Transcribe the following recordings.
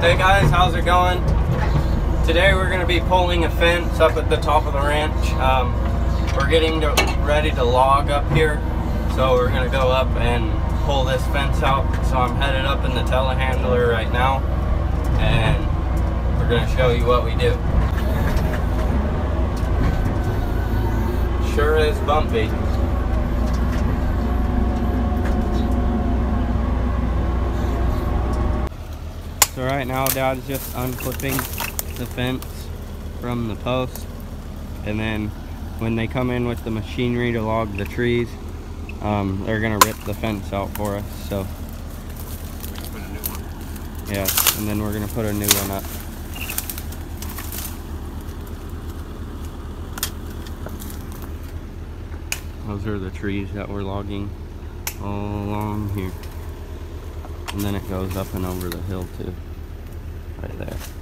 Hey guys, how's it going? Today we're going to be pulling a fence up at the top of the ranch. Um, we're getting to, ready to log up here, so we're going to go up and pull this fence out. So I'm headed up in the telehandler right now, and we're going to show you what we do. Sure is bumpy. So right now Dad's just unclipping the fence from the post. And then when they come in with the machinery to log the trees um, they're gonna rip the fence out for us so. Yeah and then we're gonna put a new one up. Those are the trees that we're logging all along here. And then it goes up and over the hill too right there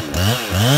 Mm-hmm.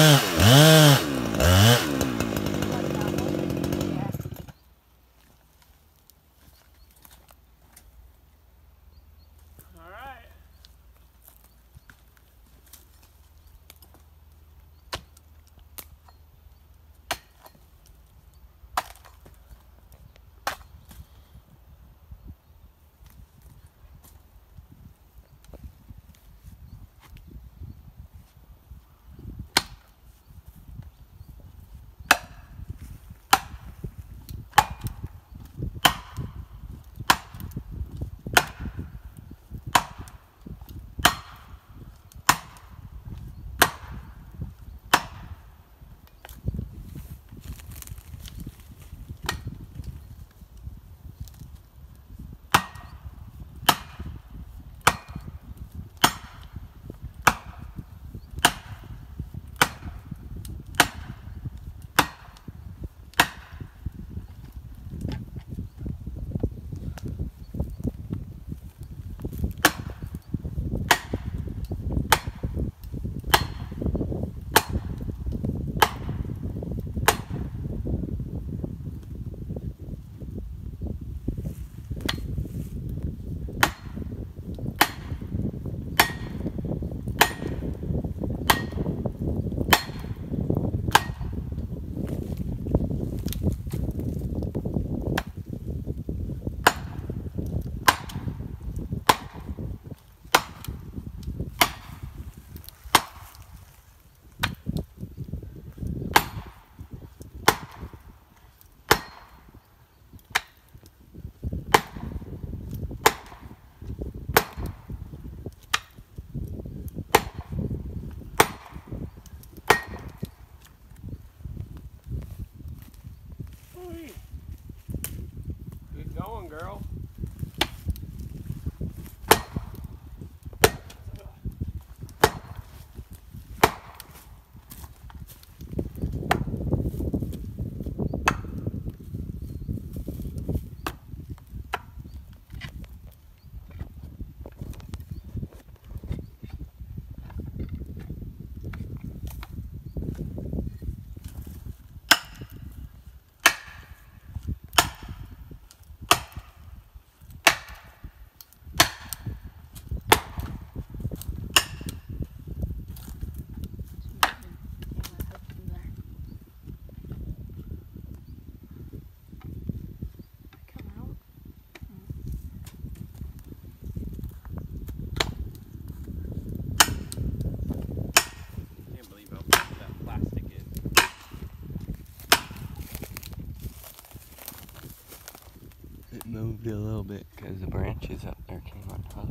Branches up there came on top.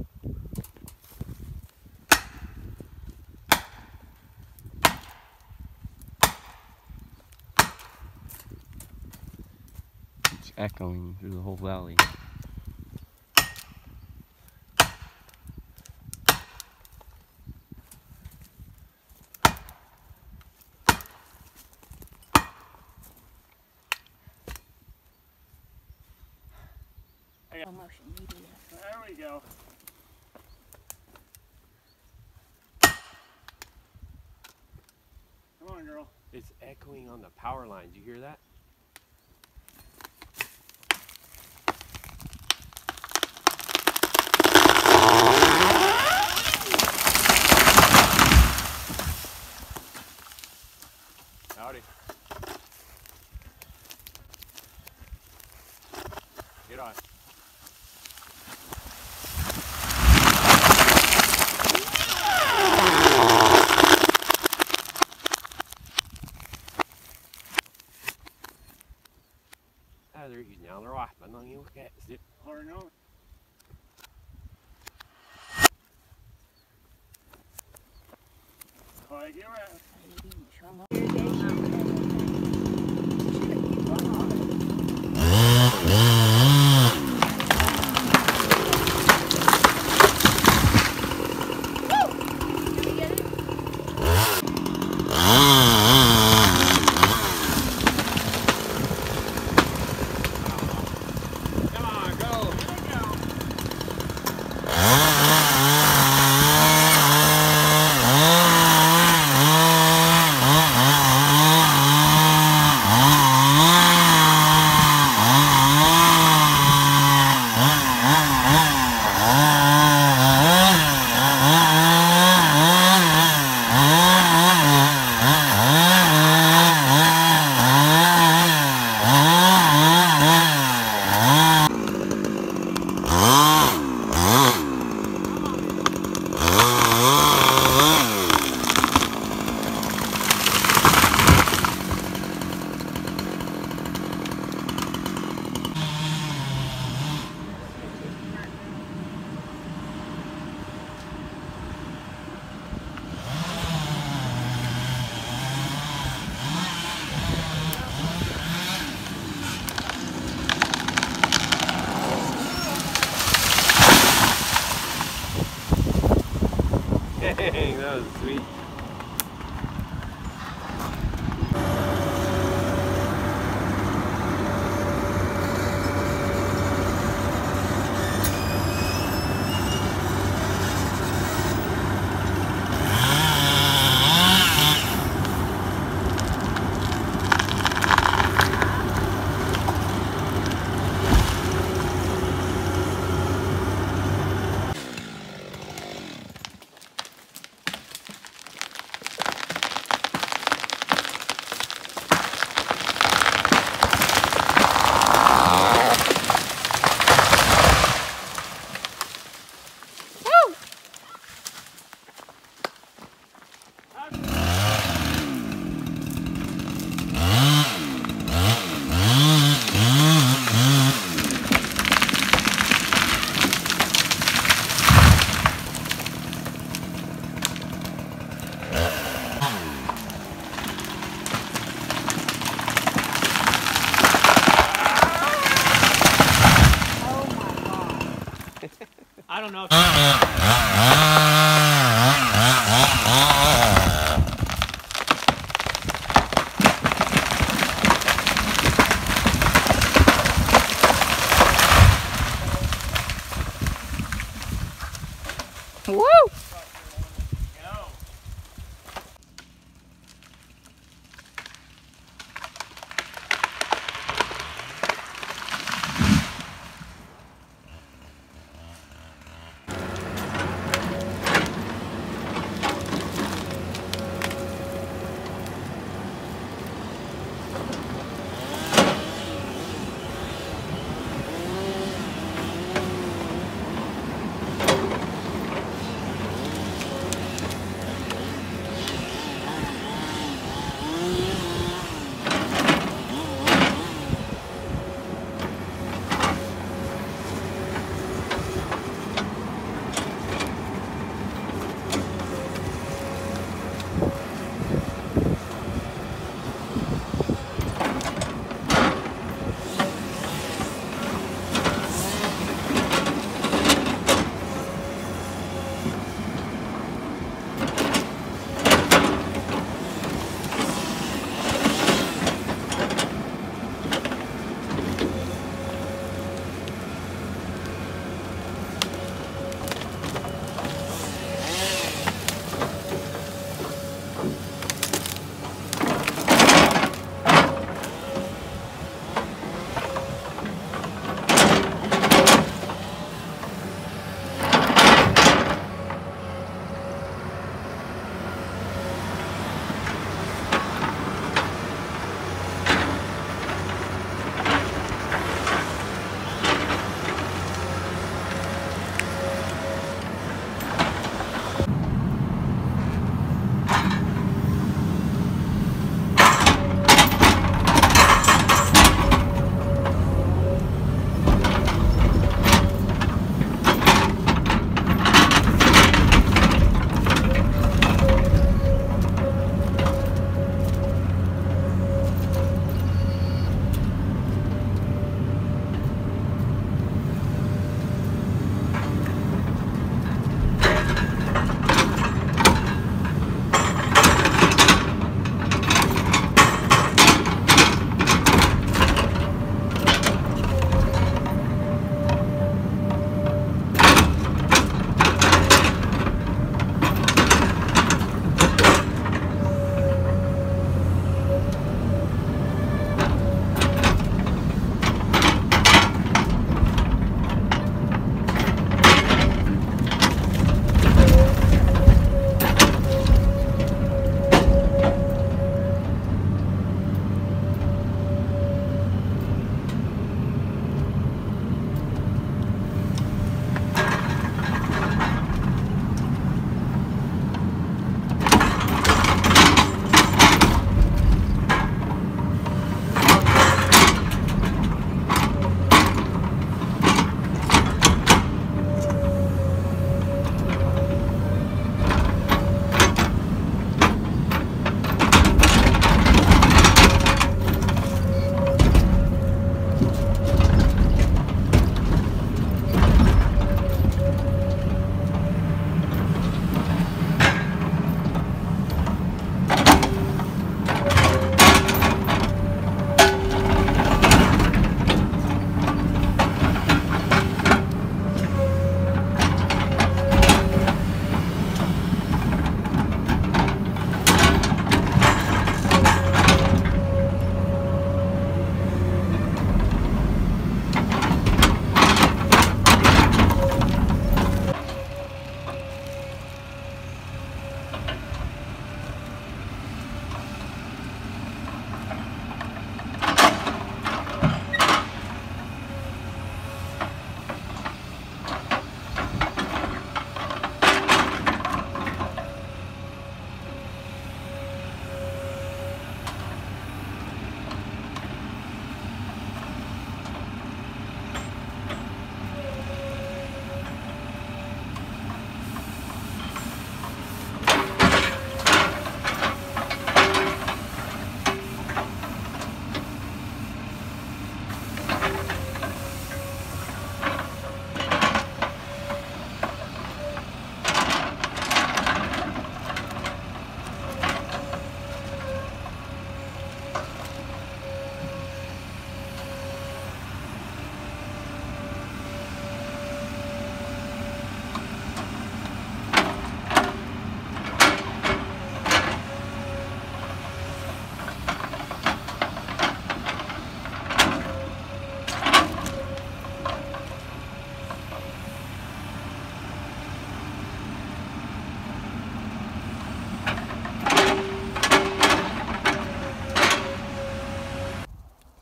It's echoing through the whole valley. Promotion media. There we go. Come on, girl. It's echoing on the power lines. You hear that? Howdy. Get on. Ah, they're using no, you at it. Or no. Like you're.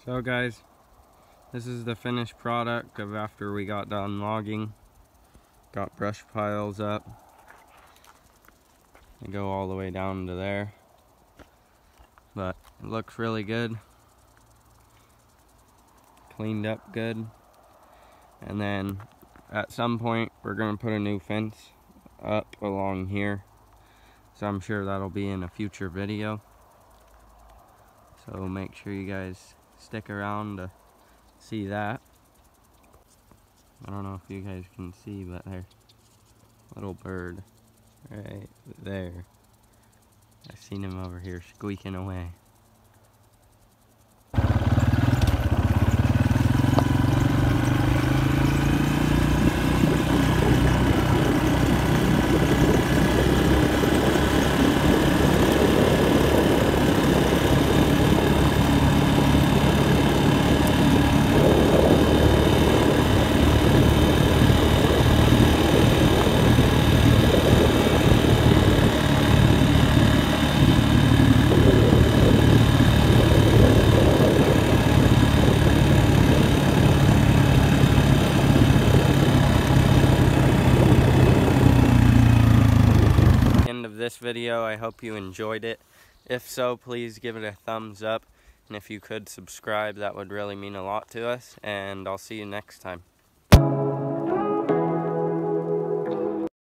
So guys, this is the finished product of after we got done logging. Got brush piles up. They go all the way down to there. But it looks really good. Cleaned up good. And then at some point we're going to put a new fence up along here. So I'm sure that'll be in a future video. So make sure you guys stick around to see that. I don't know if you guys can see, but there, little bird right there. I've seen him over here squeaking away. end of this video. I hope you enjoyed it. If so, please give it a thumbs up. And if you could subscribe, that would really mean a lot to us. And I'll see you next time.